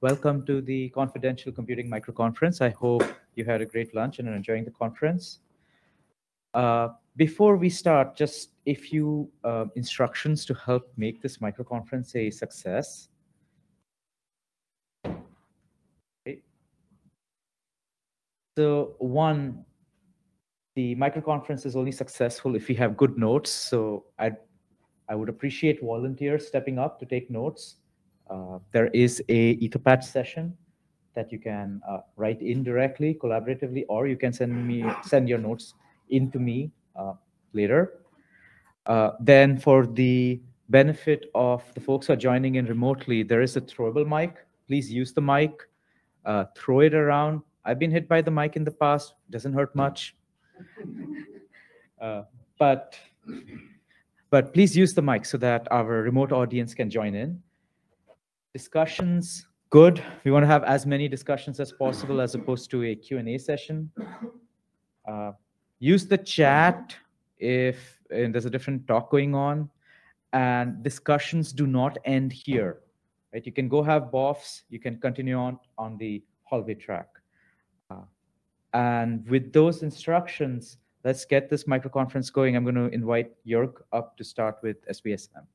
Welcome to the Confidential Computing Microconference. I hope you had a great lunch and are enjoying the conference. Uh, before we start, just a few uh, instructions to help make this microconference a success. Okay. So one, the microconference is only successful if we have good notes. So I, I would appreciate volunteers stepping up to take notes. Uh, there is a Etherpad session that you can uh, write in directly, collaboratively, or you can send me send your notes into me uh, later. Uh, then for the benefit of the folks who are joining in remotely, there is a throwable mic. Please use the mic, uh, throw it around. I've been hit by the mic in the past, doesn't hurt much. but but please use the mic so that our remote audience can join in discussions. Good. We want to have as many discussions as possible as opposed to a q&a session. Uh, use the chat if there's a different talk going on. And discussions do not end here right? You can go have bofs you can continue on on the hallway track. Uh, and with those instructions let's get this microconference going. I'm going to invite Jörg up to start with SVSM